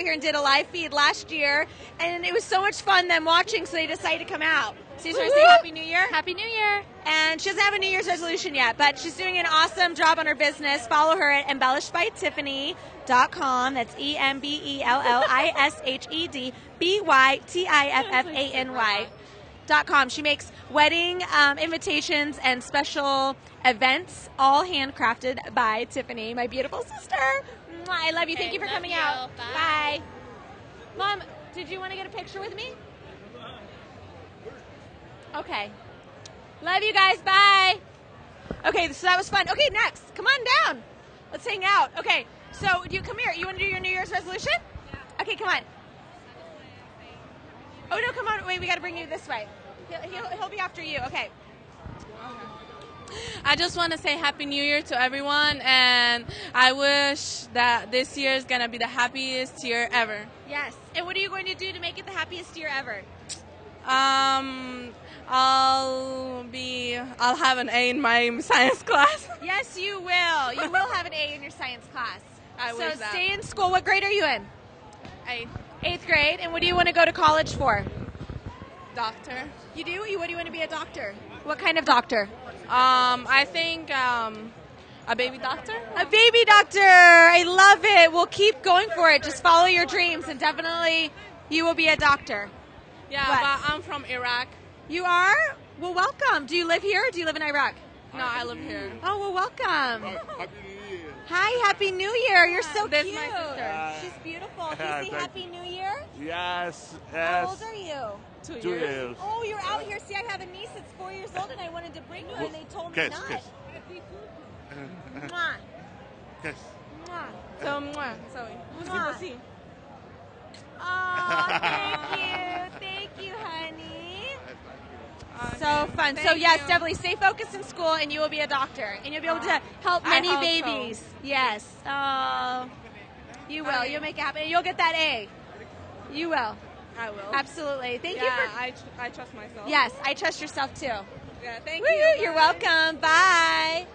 out here and did a live feed last year, and it was so much fun them watching, so they decided to come out. So you want to say Happy New Year? Happy New Year. And she doesn't have a New Year's resolution yet, but she's doing an awesome job on her business. Follow her at embellishedbytiffany.com. That's E M B E L L I S H E D B Y T I F F A N Y. Dot com. She makes wedding um, invitations and special events, all handcrafted by Tiffany, my beautiful sister. Mwah, I love you. Thank you for coming you. out. Bye. Mom, did you want to get a picture with me? Okay. Love you guys. Bye. Okay, so that was fun. Okay, next. Come on down. Let's hang out. Okay, so do you come here. You want to do your New Year's resolution? Yeah. Okay, come on. Oh, no, come on. Wait, we got to bring you this way. He'll, he'll, he'll be after you. Okay. I just want to say Happy New Year to everyone, and I wish that this year is gonna be the happiest year ever. Yes. And what are you going to do to make it the happiest year ever? Um, I'll be, I'll have an A in my science class. Yes, you will. You will have an A in your science class. I so stay in school. What grade are you in? A Eighth grade. And what do you want to go to college for? doctor. You do? You what do you want to be a doctor? What kind of doctor? Um, I think um, a baby doctor. A baby doctor. I love it. We'll keep going for it. Just follow your dreams, and definitely you will be a doctor. Yeah, What? but I'm from Iraq. You are? Well, welcome. Do you live here? Or do you live in Iraq? No, I live here. Oh, well, welcome. Happy New Year. Hi, Happy New Year. You're so That's cute. my sister. Uh, She's beautiful. Can Yeah, you say thank Happy New Year? Yes, yes. How old are you? Two, Two years. years. Oh, you're out here. See, I have a niece that's four years old, and I wanted to bring her, and they told Kiss, me not. kiss. Mwah. Yes. Mwah. So, mwah, sorry. Mwah. Pussy, pussy. Aw. Thank you, honey. Fun. so yes, you. definitely stay focused in school, and you will be a doctor, and you'll be able to ah, help many hope so. babies. Yes. Oh, you will. You'll make it happen. You'll get that A. You will. I will. Absolutely. Thank yeah, you for. I, tr- I trust myself. Yes, I trust yourself too. Yeah, thank Woo, you. You're Bye. welcome. Bye.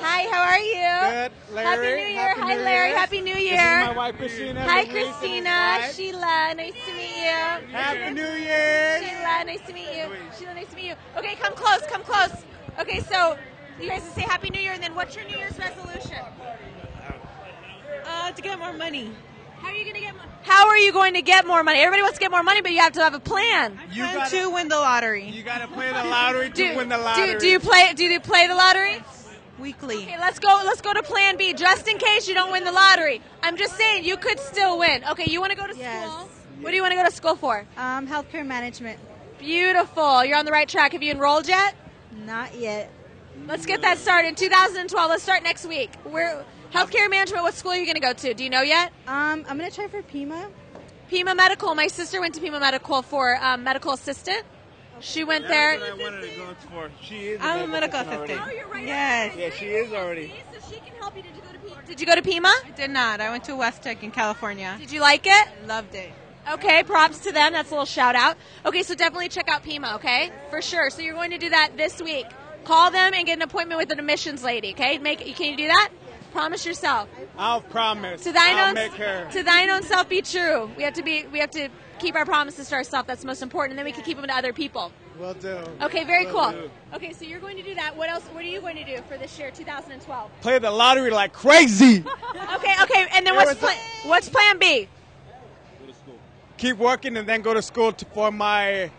Hi, how are you? Good, Larry. Happy New Year. Happy Hi, New Larry. Year. Happy New This is Year. my wife, Christina. Hi, Luis, and his Christina. wife. Sheila. Nice to meet you. Happy New Year. Sheila, nice to meet you. Sheila, nice to meet you. Okay, come close, come close. Okay, so you guys say Happy New Year, and then what's your New Year's resolution? Uh, to get more money. How are you going to get? Mo- How are you going to get more money? Everybody wants to get more money, but you have to have a plan. You Plan gotta, to win the lottery you gotta play the lottery to Do, win the lottery. do, do you play? Do you play the lottery? Weekly. Okay, let's go. Let's go to Plan B, just in case you don't win the lottery. I'm just saying you could still win. Okay, you want to go to Yes. school? What do you want to go to school for? Um, healthcare management. Beautiful. You're on the right track. Have you enrolled yet? Not yet. Let's get that started in 2012. Let's start next week. Where healthcare management? What school are you going to go to? Do you know yet? Um, I'm gonna try for Pima. Pima Medical. My sister went to Pima Medical for um, medical assistant. She went there. I wanted to go for. She is. I'm a medical assistant assistant. already. Oh, you're right. Yes. Yeah, she is already. So she can help you. Did you go to Pima? Did you go to Pima? I did not. I went to West Tech in California. Did you like it? Loved it. Okay, props to them. That's a little shout out. Okay, so definitely check out Pima, okay? For sure. So you're going to do that this week. Call them and get an appointment with an admissions lady, okay? Make can you do that? Promise yourself. I'll promise. To thine I'll own make her. to thine own self be true. We have to be we have to keep our promises to ourselves. That's most important, and then we can keep them to other people. Will do. Okay, very Will cool. do. Okay, so you're going to do that. What else? What are you going to do for this year, 2012? Play the lottery like crazy. Okay, okay, and then what's was a- pla- what's Plan B? Keep working and then go to school to, for my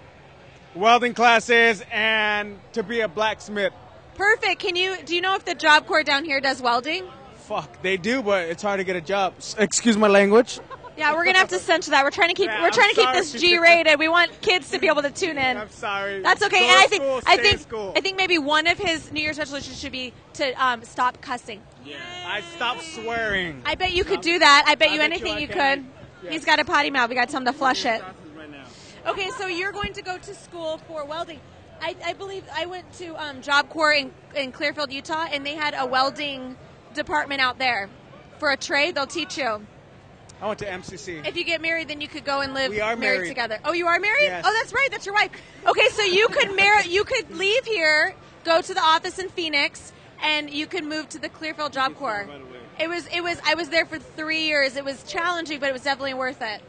welding classes and to be a blacksmith. Perfect. Can you do you know if the Job Corps down here does welding? Fuck, they do, but it's hard to get a job. Excuse my language. Yeah, we're gonna have to censor that. We're trying to keep Yeah, we're trying I'm to keep this G-rated. We want kids to be able to tune in. I'm sorry. That's okay. Go and I think school, I think. I think maybe one of his New Year's resolutions should be to um, stop cussing. Yeah, I stopped swearing. I bet you could do that. I bet I you bet anything you, can. could. He's got a potty mouth. We got to tell him to flush it. Okay, so you're going to go to school for welding. I, I believe I went to um, Job Corps in, in Clearfield, Utah, and they had a welding department out there. For a trade, they'll teach you. I went to MCC. If you get married, then you could go and live We are married married. together. Oh, you are married? Yes. Oh, that's right. That's your wife. Okay, so you could marry. You could leave here, go to the office in Phoenix, and you could move to the Clearfield Job Corps. It was. It was. I was there for three years. It was challenging, but it was definitely worth it.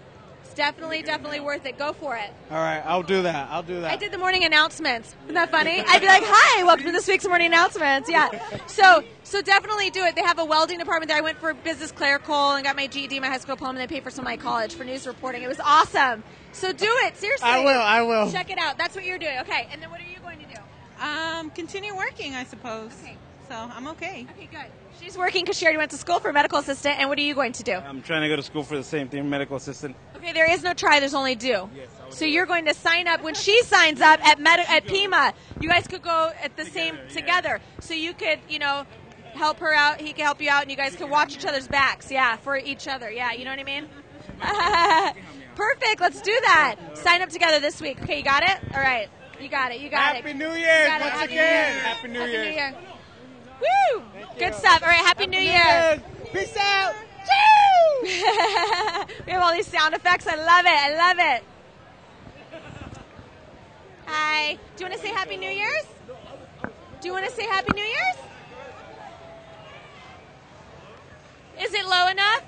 It's definitely, definitely worth it. Go for it. All right, I'll do that. I'll do that. I did the morning announcements. Isn't that funny? I'd be like, "Hi, welcome to this week's morning announcements." Yeah. So, so definitely do it. They have a welding department there. I went for business clerical and got my GED, my high school diploma, and they paid for some of my college for news reporting. It was awesome. So do it seriously. I will. I will. Check it out. That's what you're doing. Okay. And then what are you going to do? Um, continue working, I suppose. Okay. So I'm okay. Okay, good. She's working because she already went to school for medical assistant. And what are you going to do? I'm trying to go to school for the same thing, medical assistant. Okay, there is no try. There's only do. So you're going to sign up when she signs up at Medi- at Pima. You guys could go at the same together. So you could, you know, help her out. He can help you out, and you guys could watch each other's backs. Yeah, for each other. Yeah, you know what I mean. Perfect. Let's do that. Sign up together this week. Okay, you got it. All right. You got it. You got it. Happy it. New Year's got once Happy again. New Year. Happy New Happy New Year. Woo! Good stuff. All right. Happy New Year. Peace out. we have all these sound effects. I love it. I love it. Hi. Do you want to say Happy New Year's? Do you want to say Happy New Year's? Is it low enough?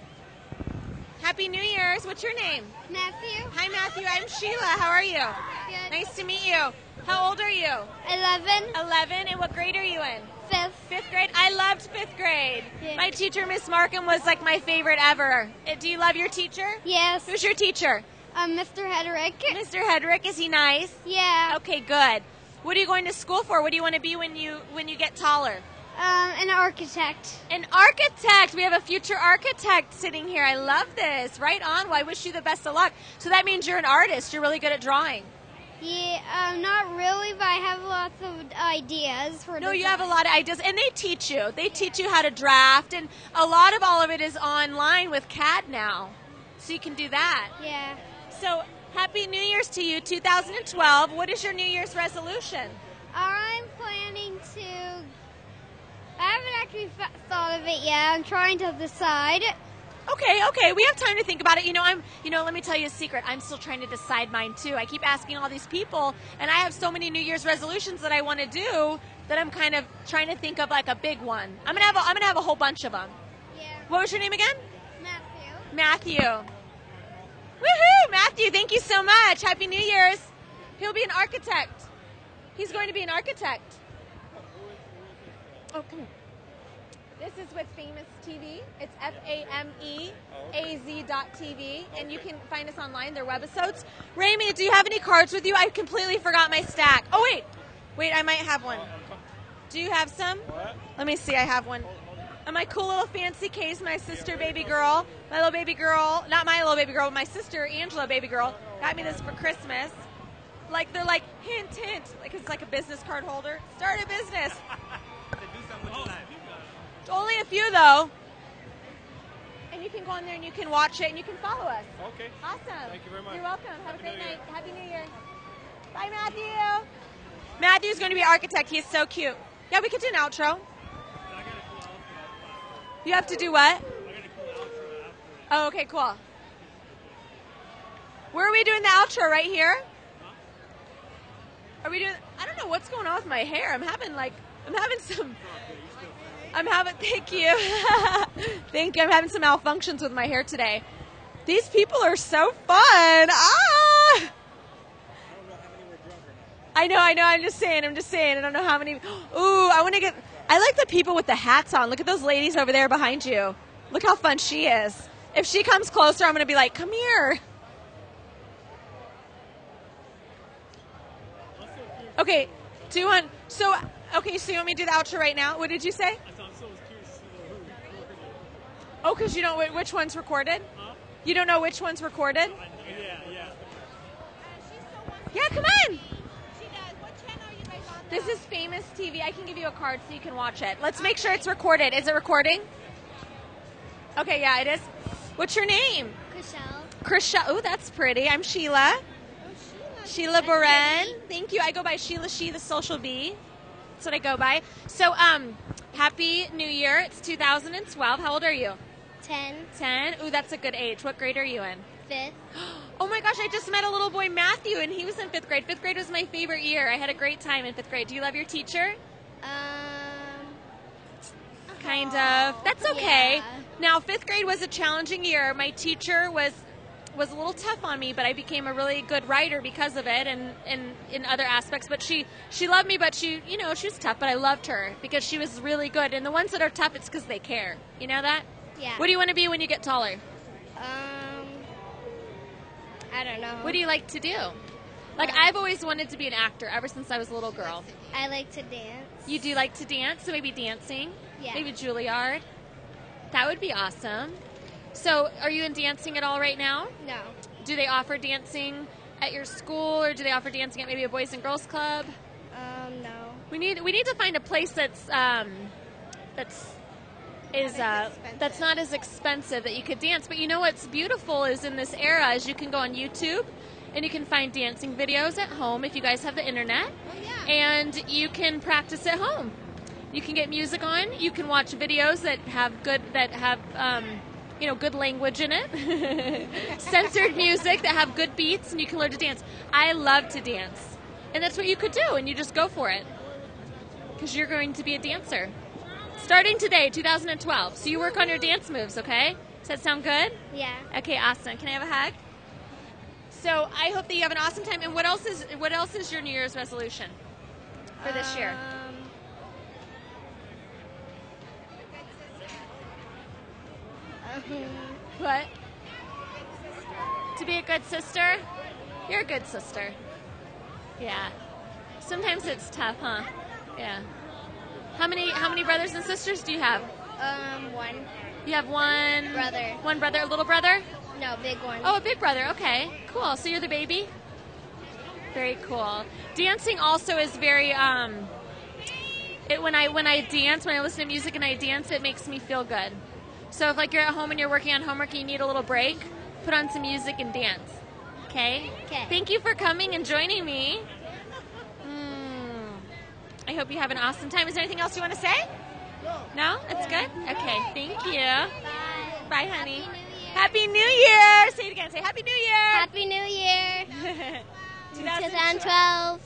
Happy New Year's. What's your name? Matthew, Hi, Matthew. I'm Sheila. How are you? Good. Nice to meet you. How old are you? 11, 11. And what grade are you in? 5th. Fifth grade. I loved fifth grade. Yeah. My teacher, Miss Markham, was like my favorite ever. Uh, Do you love your teacher? Yes. Who's your teacher? Um, Mr. Hedrick. Mr. Hedrick. Is he nice? Yeah. Okay, good. What are you going to school for? What do you want to be when you when you get taller? Um, an architect. An architect. We have a future architect sitting here. I love this. Right on. Well, I wish you the best of luck. So that means you're an artist. You're really good at drawing. Yeah, um, not really, but I have lots of ideas for No, you have a lot of ideas, and they teach you. They teach you how to draft, and a lot of all of it is online with CAD now, so you can do that. Yeah. So, Happy New Year's to you, 2012. What is your New Year's resolution? I'm planning to. I haven't actually f- thought of it yet. I'm trying to decide. Okay, okay, we have time to think about it. You know, I'm, you know, let me tell you a secret. I'm still trying to decide mine too. I keep asking all these people, and I have so many New Year's resolutions that I want to do that I'm kind of trying to think of like a big one. I'm gonna have, a, I'm gonna have a whole bunch of them. Yeah. What was your name again? Matthew. Matthew. Woohoo! Matthew, thank you so much. Happy New Year's. He'll be an architect. He's going to be an architect. Oh, come here. This is with Fameaz TV. It's F A M E A Z dot TV, and you can find us online. They're webisodes. Raymond, do you have any cards with you? I completely forgot my stack. Oh wait, wait, I might have one. Do you have some? Let me see. I have one. And my cool little fancy case, my sister baby girl, my little baby girl, not my little baby girl, but my sister Angela baby girl, got me this for Christmas. Like they're like hint hint, like it's like a business card holder. Start a business. Only a few though. And you can go on there and you can watch it and you can follow us. Okay. Awesome. Thank you very much. You're welcome. Have a great night. Happy New Year. Bye, Matthew. Matthew's going to be an architect. He's so cute. Yeah, we could do an outro. You have to do what? Oh, okay, cool. Where are we doing the outro? Right here? Are we doing? I don't know what's going on with my hair. I'm having like, I'm having some. I'm having. Thank you. thank you. I'm having some malfunctions with my hair today. These people are so fun. Ah! I don't know how many were drunk. I know, I know. I'm just saying. I'm just saying. I don't know how many. Ooh, I want to get. I like the people with the hats on. Look at those ladies over there behind you. Look how fun she is. If she comes closer, I'm going to be like, "Come here." Okay, do you want? So, okay, so you want me to do the outro right now? What did you say? Oh, because you don't know which one's recorded. You don't know which one's recorded. Yeah, yeah. Yeah, come on. This is Fameaz TV. I can give you a card so you can watch it. Let's make sure it's recorded. Is it recording? Okay, yeah, it is. What's your name? Chriselle. Krisha. Oh, that's pretty. I'm Sheila. Sheila Boren. Thank you. I go by Sheila She, the social bee. That's what I go by. So, um, happy New Year. It's 2012. How old are you? 10, 10. Ooh, that's a good age. What grade are you in? 5th. Oh my gosh, I just met a little boy, Matthew, and he was in fifth grade. Fifth grade was my favorite year. I had a great time in fifth grade. Do you love your teacher? Um, kind of. That's okay. Yeah. Now, fifth grade was a challenging year. My teacher was was a little tough on me, but I became a really good writer because of it, and, and in other aspects. But she she loved me, but she you know she was tough, but I loved her because she was really good. And the ones that are tough, it's because they care. You know that. Yeah. What do you want to be when you get taller? Um, I don't know. What do you like to do? Like I've always wanted to be an actor ever since I was a little girl. I like to dance. You do like to dance, so maybe dancing. Yeah. Maybe Juilliard. That would be awesome. So, are you in dancing at all right now? No. Do they offer dancing at your school, or do they offer dancing at maybe a boys and girls club? Um, no. We need we need to find a place that's um, that's is uh, that's not as expensive that you could dance. But you know what's beautiful is in this era is you can go on YouTube and you can find dancing videos at home if you guys have the internet, and you can practice at home. You can get music on. You can watch videos that have good that have um, you know good language in it, censored music that have good beats, and you can learn to dance. I love to dance, and that's what you could do, and you just go for it because you're going to be a dancer. Starting today, 2012. So you work on your dance moves, okay? Does that sound good? Yeah. Okay, awesome. Can I have a hug? So I hope that you have an awesome time. And what else is what else is your New Year's resolution for this year? Um, um, What? To be a good sister? You're a good sister. Yeah. Sometimes it's tough, huh? Yeah. How many how many brothers and sisters do you have? um, one. You have one Brother. One brother, a little brother? No, big one. Oh, a big brother. Okay, cool. So you're the baby. Very cool. Dancing also is very. Um, it when I when I dance, when I listen to music and I dance, it makes me feel good. So if like you're at home and you're working on homework and you need a little break, put on some music and dance. Okay. Okay. Thank you for coming and joining me. I hope you have an awesome time. Is there anything else you want to say? No, that's good. Okay, thank you. Bye. Bye, honey. Happy New Year. New Year! Say it again. Say Happy New Year. Happy New Year. 2012.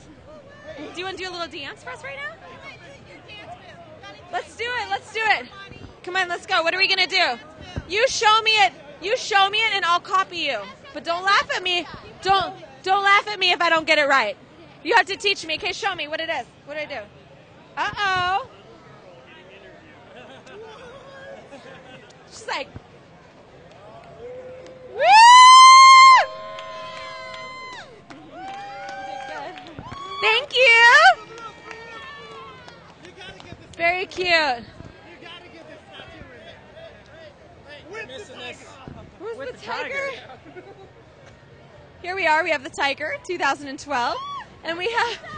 2012. Do you want to do a little dance for us right now? Let's do it. Let's do it. Come on, let's go. What are we gonna do? You show me it. You show me it, and I'll copy you. But don't laugh at me. Don't don't laugh at me if I don't get it right. You have to teach me. Okay, show me what it is. What do I do? Uh oh. She's like. Woo! Thank you. Very cute. Where's the tiger? Here we are. We have the tiger, 2012, and we have